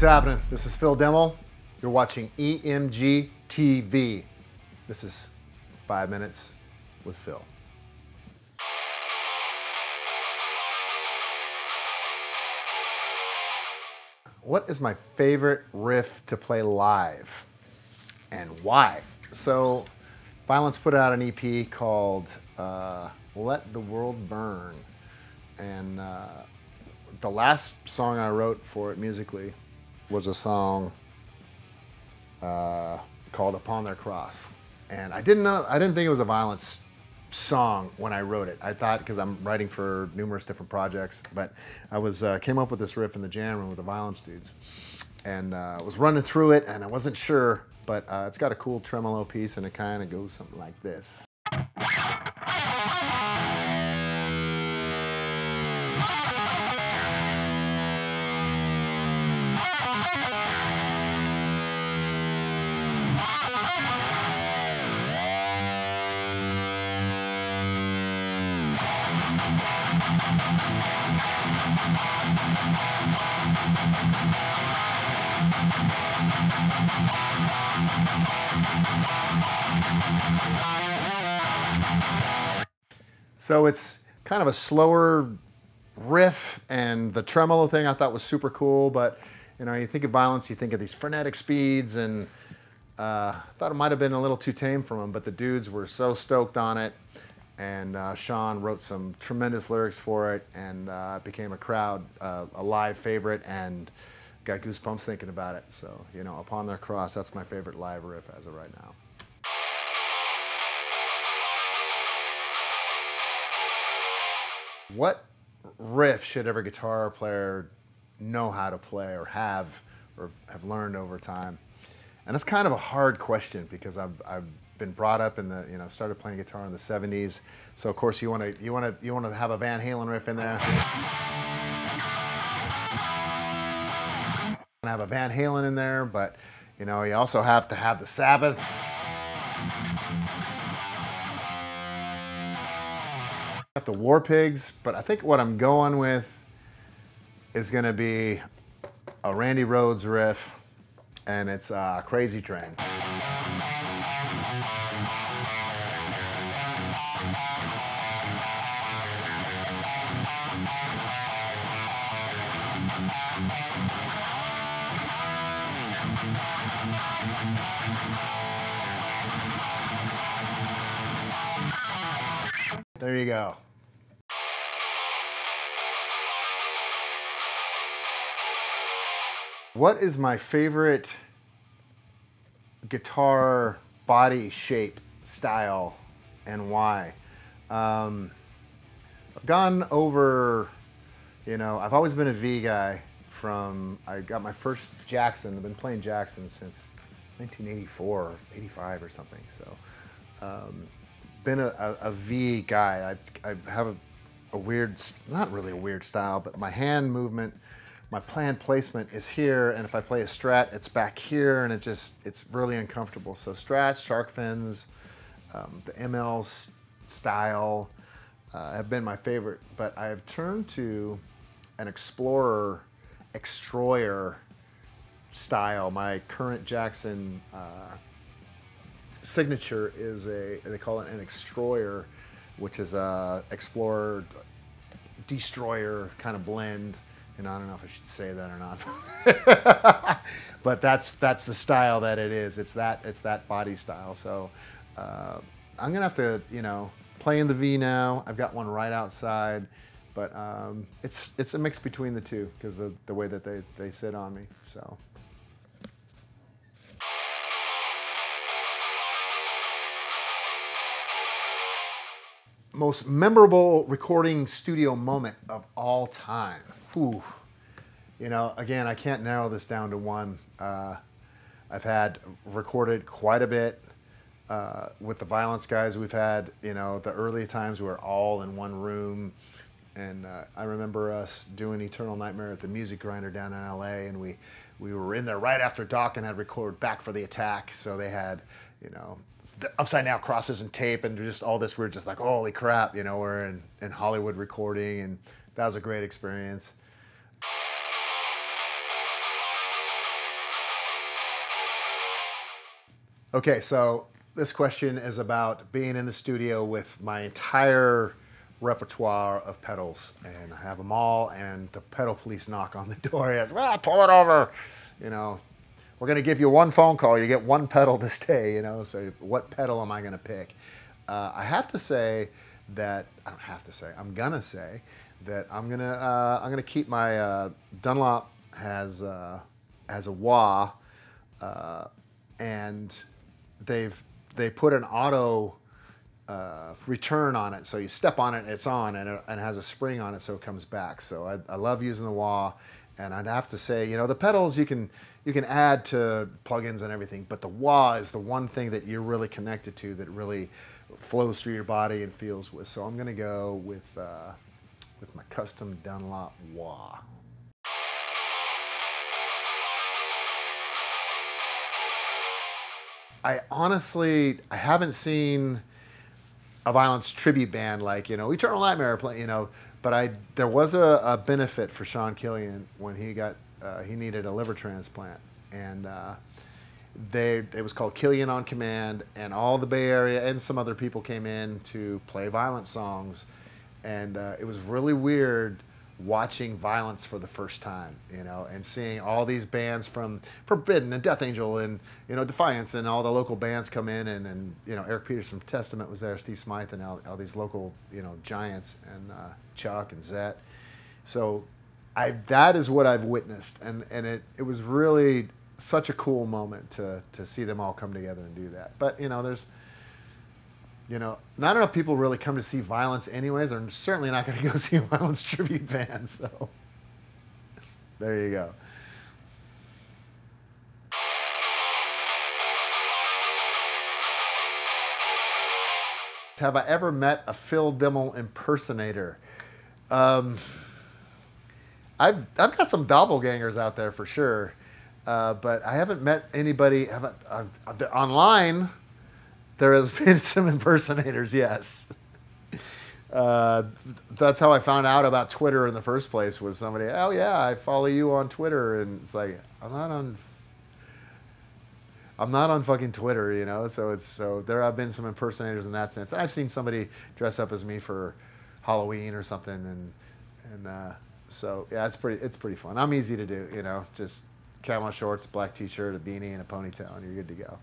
What's happening? This is Phil Demmel. You're watching EMG TV. This is five minutes with Phil. What is my favorite riff to play live and why? So, Vio-lence put out an EP called uh, Let the World Burn. And uh, the last song I wrote for it musically was a song uh, called Upon Their Cross. And I didn't know, I didn't think it was a Vio-lence song when I wrote it. I thought because I'm writing for numerous different projects, but I was uh, came up with this riff in the jam room with the Vio-lence dudes, and uh, was running through it, and I wasn't sure, but uh, it's got a cool tremolo piece, and it kind of goes something like this. So it's kind of a slower riff, and the tremolo thing I thought was super cool. But you know, you think of Vio-lence, you think of these frenetic speeds, and uh, thought it might have been a little too tame for them. But the dudes were so stoked on it, and uh, Sean wrote some tremendous lyrics for it, and uh, it became a crowd, uh, a live favorite, and got goosebumps thinking about it. So you know, upon their cross, that's my favorite live riff as of right now. What riff should every guitar player know how to play or have or have learned over time? And it's kind of a hard question because I've, I've been brought up in the you know started playing guitar in the 70s. So of course you want to you want to you want to have a Van Halen riff in there. have a Van Halen in there, but you know you also have to have the Sabbath. Have the War Pigs, but I think what I'm going with is going to be a Randy Rhoads riff, and it's uh, Crazy Train. There you go. What is my favorite guitar body shape style and why? Um, I've gone over, you know, I've always been a V guy from, I got my first Jackson, I've been playing Jackson since 1984, 85 or something. So, um, been a, a, a V guy. I, I have a, a weird, not really a weird style, but my hand movement, my planned placement is here, and if I play a Strat, it's back here, and it just, it's really uncomfortable. So Strats, shark fins, um, the ML style uh, have been my favorite, but I have turned to an Explorer Extroyer style. My current Jackson uh, signature is a, they call it an Extroyer, which is a Explorer Destroyer kind of blend and I don't know if I should say that or not, but that's that's the style that it is. It's that it's that body style. So uh, I'm gonna have to you know play in the V now. I've got one right outside, but um, it's it's a mix between the two because the the way that they they sit on me. So. Most memorable recording studio moment of all time whew, you know, again, I can't narrow this down to one. Uh, I've had recorded quite a bit uh, with the Vio-lence guys. We've had, you know, the early times we were all in one room. And uh, I remember us doing Eternal Nightmare at the Music Grinder down in LA, and we, we were in there right after Dokken had recorded Back for the Attack. So they had, you know, upside down crosses and tape and just all this. We we're just like, holy crap, you know, we're in, in Hollywood recording, and that was a great experience. Okay, so this question is about being in the studio with my entire repertoire of pedals, and I have them all, and the pedal police knock on the door, and ah, pull it over, you know, we're going to give you one phone call. You get one pedal this day. You know, so what pedal am I going to pick? Uh, I have to say that I don't have to say. I'm gonna say that I'm gonna uh, I'm gonna keep my uh, Dunlop has uh, has a wah, uh, and they've they put an auto uh, return on it. So you step on it, it's on, and it, and it has a spring on it, so it comes back. So I, I love using the wah, and I'd have to say, you know, the pedals you can you can add to plugins and everything, but the wah is the one thing that you're really connected to that really flows through your body and feels with. So I'm gonna go with uh, with my custom Dunlop wah. I honestly I haven't seen a Vio-lence tribute band like you know Eternal Nightmare play you know, but I there was a, a benefit for Sean Killian when he got uh, he needed a liver transplant and. Uh, they it was called Killian on Command, and all the Bay Area and some other people came in to play violent songs, and uh, it was really weird watching Vio-lence for the first time, you know, and seeing all these bands from Forbidden and Death Angel and you know Defiance and all the local bands come in and and you know Eric Peterson from Testament was there, Steve Smyth and all, all these local you know giants and uh, Chuck and Zet, so I that is what I've witnessed and and it it was really such a cool moment to to see them all come together and do that. But you know, there's you know, not enough people really come to see Vio-lence anyways. They're certainly not going to go see a Vio-lence tribute band. So there you go. Have I ever met a Phil Demmel impersonator? Um, I've I've got some doppelgangers out there for sure. Uh, but I haven't met anybody. Haven't uh, online. There has been some impersonators, yes. Uh, that's how I found out about Twitter in the first place. Was somebody? Oh yeah, I follow you on Twitter, and it's like I'm not on. I'm not on fucking Twitter, you know. So it's so there have been some impersonators in that sense. I've seen somebody dress up as me for Halloween or something, and and uh, so yeah, it's pretty it's pretty fun. I'm easy to do, you know. Just camo shorts, black t-shirt, a beanie, and a ponytail, and you're good to go.